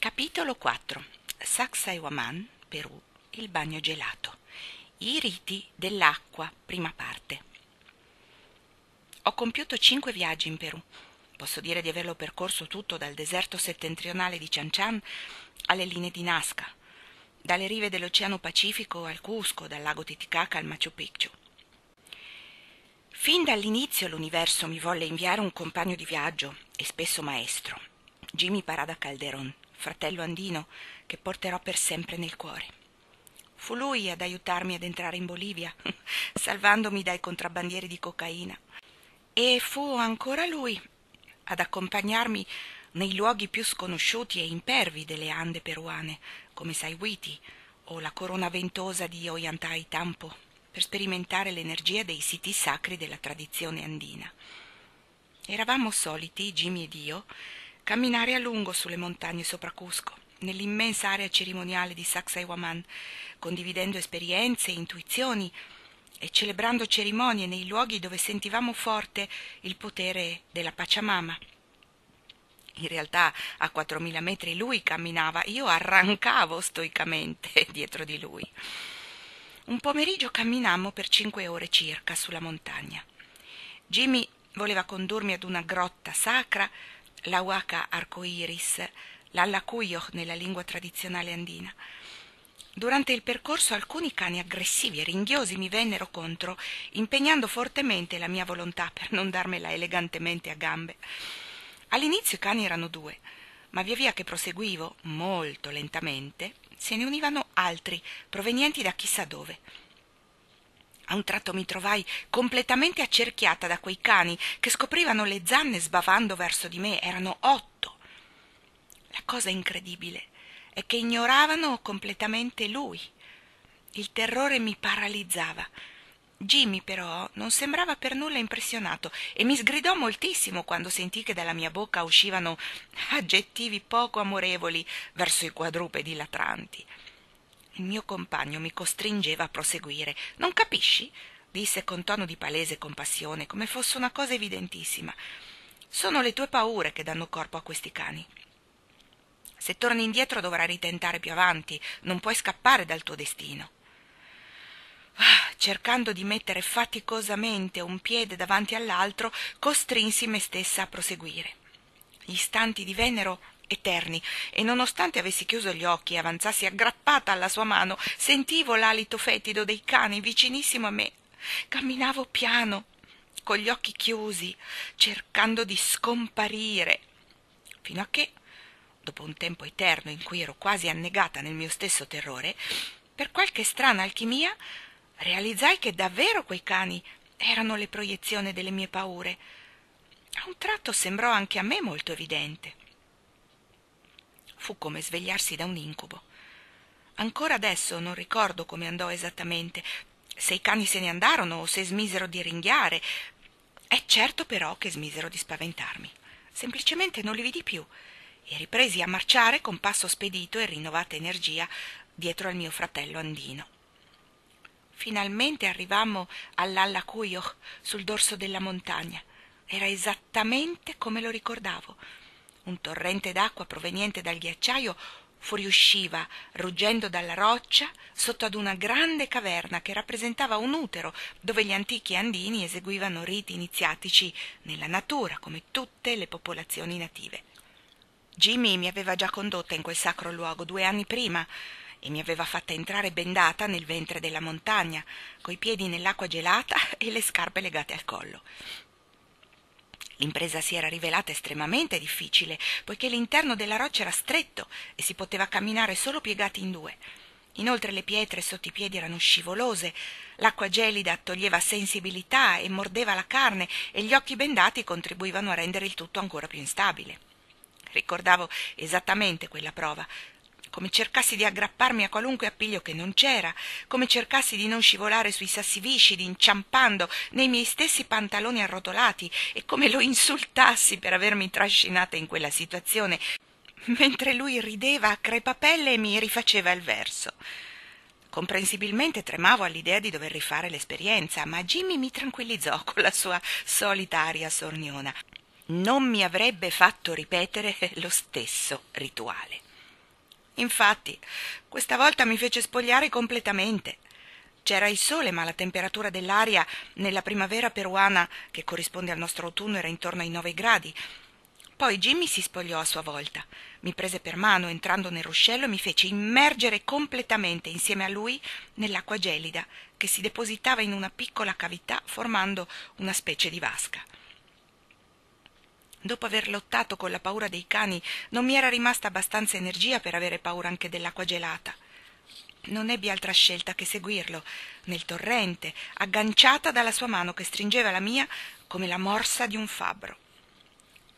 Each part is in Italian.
Capitolo 4 Sacsayhuaman, Perù, il bagno gelato. I riti dell'acqua, prima parte. Ho compiuto cinque viaggi in Perù. Posso dire di averlo percorso tutto dal deserto settentrionale di Chan Chan alle linee di Nazca, dalle rive dell'Oceano Pacifico al Cusco, dal lago Titicaca al Machu Picchu. Fin dall'inizio l'universo mi volle inviare un compagno di viaggio e spesso maestro, Jimmy Parada Calderon, fratello andino che porterò per sempre nel cuore. Fu lui ad aiutarmi ad entrare in Bolivia, salvandomi dai contrabbandieri di cocaina. E fu ancora lui ad accompagnarmi nei luoghi più sconosciuti e impervi delle Ande peruane, come Saiwiti o la corona ventosa di Ollantay Tampo, per sperimentare l'energia dei siti sacri della tradizione andina. Eravamo soliti, Jimmy ed io, camminare a lungo sulle montagne sopra Cusco, nell'immensa area cerimoniale di Sacsayhuaman, condividendo esperienze e intuizioni e celebrando cerimonie nei luoghi dove sentivamo forte il potere della Pachamama. In realtà a quattromila metri lui camminava, io arrancavo stoicamente dietro di lui. Un pomeriggio camminammo per cinque ore circa sulla montagna. Jimmy voleva condurmi ad una grotta sacra la huaca arcoiris, l'allacuyò nella lingua tradizionale andina. Durante il percorso alcuni cani aggressivi e ringhiosi mi vennero contro, impegnando fortemente la mia volontà per non darmela elegantemente a gambe. All'inizio i cani erano due, ma via via che proseguivo, molto lentamente, se ne univano altri, provenienti da chissà dove. A un tratto mi trovai completamente accerchiata da quei cani che scoprivano le zanne sbavando verso di me. Erano otto. La cosa incredibile è che ignoravano completamente lui. Il terrore mi paralizzava. Jimmy, però, non sembrava per nulla impressionato e mi sgridò moltissimo quando sentì che dalla mia bocca uscivano aggettivi poco amorevoli verso i quadrupedi latranti. Il mio compagno mi costringeva a proseguire. Non capisci? disse con tono di palese compassione, come fosse una cosa evidentissima. Sono le tue paure che danno corpo a questi cani. Se torni indietro dovrai ritentare più avanti, non puoi scappare dal tuo destino. Ah, cercando di mettere faticosamente un piede davanti all'altro, costrinsi me stessa a proseguire. Gli istanti divennero eterni, e nonostante avessi chiuso gli occhi e avanzassi aggrappata alla sua mano, sentivo l'alito fetido dei cani vicinissimo a me. Camminavo piano, con gli occhi chiusi, cercando di scomparire, fino a che, dopo un tempo eterno in cui ero quasi annegata nel mio stesso terrore, per qualche strana alchimia realizzai che davvero quei cani erano le proiezioni delle mie paure. A un tratto sembrò anche a me molto evidente fu come svegliarsi da un incubo. Ancora adesso non ricordo come andò esattamente, se i cani se ne andarono o se smisero di ringhiare. È certo però che smisero di spaventarmi. Semplicemente non li vidi più e ripresi a marciare con passo spedito e rinnovata energia dietro al mio fratello andino. Finalmente arrivammo all'Allacuyo, sul dorso della montagna. Era esattamente come lo ricordavo un torrente d'acqua proveniente dal ghiacciaio fuoriusciva, ruggendo dalla roccia, sotto ad una grande caverna che rappresentava un utero dove gli antichi andini eseguivano riti iniziatici nella natura, come tutte le popolazioni native. Jimmy mi aveva già condotta in quel sacro luogo due anni prima e mi aveva fatta entrare bendata nel ventre della montagna, coi piedi nell'acqua gelata e le scarpe legate al collo. L'impresa si era rivelata estremamente difficile, poiché l'interno della roccia era stretto e si poteva camminare solo piegati in due. Inoltre le pietre sotto i piedi erano scivolose, l'acqua gelida toglieva sensibilità e mordeva la carne e gli occhi bendati contribuivano a rendere il tutto ancora più instabile. Ricordavo esattamente quella prova, come cercassi di aggrapparmi a qualunque appiglio che non c'era, come cercassi di non scivolare sui sassi viscidi, inciampando nei miei stessi pantaloni arrotolati, e come lo insultassi per avermi trascinata in quella situazione, mentre lui rideva a crepapelle e mi rifaceva il verso. Comprensibilmente tremavo all'idea di dover rifare l'esperienza, ma Jimmy mi tranquillizzò con la sua solita aria sorniona. Non mi avrebbe fatto ripetere lo stesso rituale. Infatti, questa volta mi fece spogliare completamente. C'era il sole, ma la temperatura dell'aria nella primavera peruana, che corrisponde al nostro autunno, era intorno ai 9 gradi. Poi Jimmy si spogliò a sua volta. Mi prese per mano entrando nel ruscello e mi fece immergere completamente insieme a lui nell'acqua gelida che si depositava in una piccola cavità formando una specie di vasca. Dopo aver lottato con la paura dei cani, non mi era rimasta abbastanza energia per avere paura anche dell'acqua gelata. Non ebbi altra scelta che seguirlo, nel torrente, agganciata dalla sua mano che stringeva la mia come la morsa di un fabbro.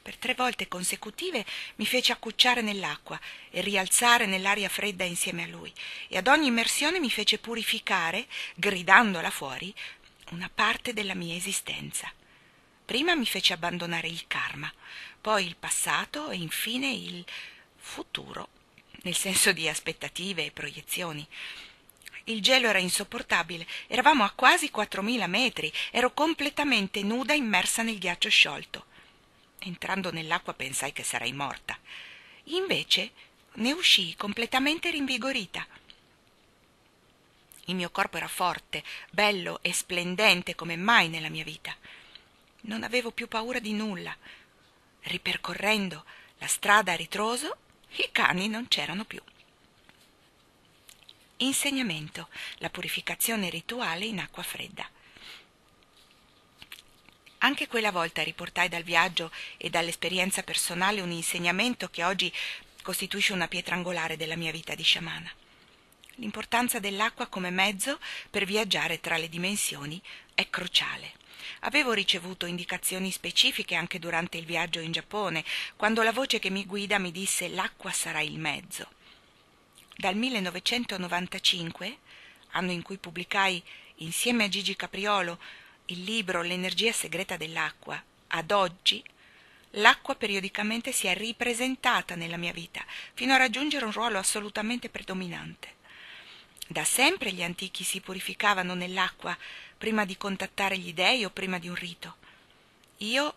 Per tre volte consecutive mi fece accucciare nell'acqua e rialzare nell'aria fredda insieme a lui, e ad ogni immersione mi fece purificare, gridandola fuori, una parte della mia esistenza. Prima mi fece abbandonare il karma, poi il passato e infine il futuro, nel senso di aspettative e proiezioni. Il gelo era insopportabile, eravamo a quasi quattromila metri, ero completamente nuda immersa nel ghiaccio sciolto. Entrando nell'acqua pensai che sarei morta. Invece ne uscii completamente rinvigorita. Il mio corpo era forte, bello e splendente come mai nella mia vita. Non avevo più paura di nulla. Ripercorrendo la strada a ritroso, i cani non c'erano più. Insegnamento, la purificazione rituale in acqua fredda. Anche quella volta riportai dal viaggio e dall'esperienza personale un insegnamento che oggi costituisce una pietra angolare della mia vita di sciamana. L'importanza dell'acqua come mezzo per viaggiare tra le dimensioni è cruciale. Avevo ricevuto indicazioni specifiche anche durante il viaggio in Giappone, quando la voce che mi guida mi disse l'acqua sarà il mezzo. Dal 1995, anno in cui pubblicai insieme a Gigi Capriolo il libro L'energia segreta dell'acqua, ad oggi l'acqua periodicamente si è ripresentata nella mia vita, fino a raggiungere un ruolo assolutamente predominante. Da sempre gli antichi si purificavano nell'acqua prima di contattare gli dei o prima di un rito. Io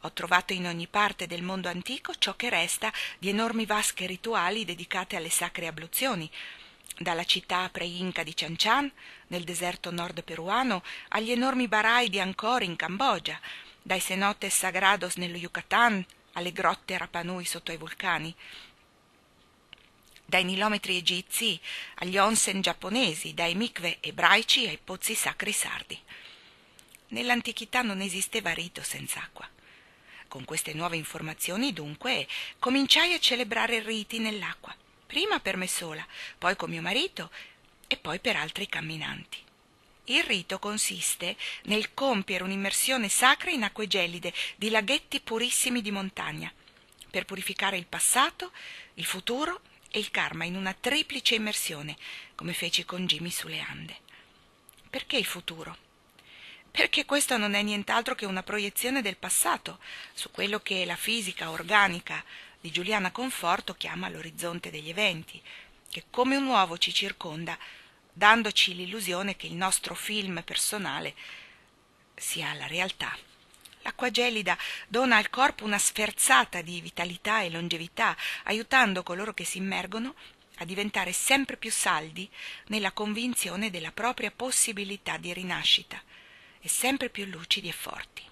ho trovato in ogni parte del mondo antico ciò che resta di enormi vasche rituali dedicate alle sacre abluzioni, dalla città pre-inca di Chan Chan, nel deserto nord peruano, agli enormi barai di Angkor in Cambogia, dai cenotes sagrados nello Yucatan alle grotte Rapanui sotto ai vulcani dai nilometri egizi agli onsen giapponesi, dai mikve ebraici ai pozzi sacri sardi. Nell'antichità non esisteva rito senza acqua. Con queste nuove informazioni, dunque, cominciai a celebrare riti nell'acqua, prima per me sola, poi con mio marito e poi per altri camminanti. Il rito consiste nel compiere un'immersione sacra in acque gelide di laghetti purissimi di montagna, per purificare il passato, il futuro e il karma in una triplice immersione, come feci con Jimmy sulle Ande. Perché il futuro? Perché questo non è nient'altro che una proiezione del passato su quello che la fisica organica di Giuliana Conforto chiama l'orizzonte degli eventi, che come un uovo ci circonda, dandoci l'illusione che il nostro film personale sia la realtà. L'acqua gelida dona al corpo una sferzata di vitalità e longevità, aiutando coloro che si immergono a diventare sempre più saldi nella convinzione della propria possibilità di rinascita e sempre più lucidi e forti.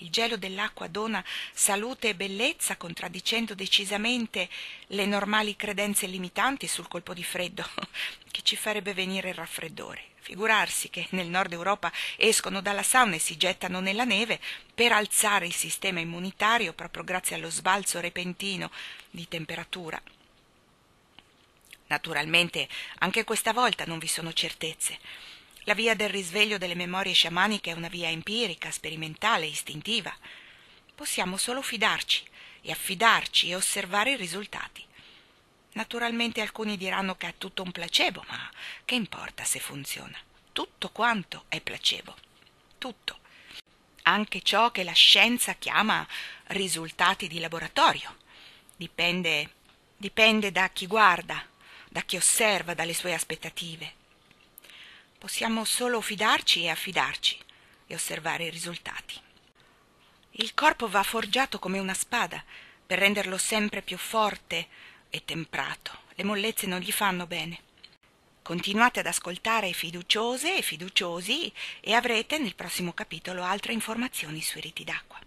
Il gelo dell'acqua dona salute e bellezza, contraddicendo decisamente le normali credenze limitanti sul colpo di freddo che ci farebbe venire il raffreddore. Figurarsi che nel nord Europa escono dalla sauna e si gettano nella neve per alzare il sistema immunitario proprio grazie allo sbalzo repentino di temperatura. Naturalmente anche questa volta non vi sono certezze. La via del risveglio delle memorie sciamaniche è una via empirica, sperimentale, istintiva. Possiamo solo fidarci e affidarci e osservare i risultati. Naturalmente alcuni diranno che è tutto un placebo, ma che importa se funziona? Tutto quanto è placebo. Tutto. Anche ciò che la scienza chiama risultati di laboratorio. Dipende, dipende da chi guarda, da chi osserva, dalle sue aspettative. Possiamo solo fidarci e affidarci e osservare i risultati. Il corpo va forgiato come una spada per renderlo sempre più forte, e temprato. Le mollezze non gli fanno bene. Continuate ad ascoltare fiduciose e fiduciosi e avrete nel prossimo capitolo altre informazioni sui riti d'acqua.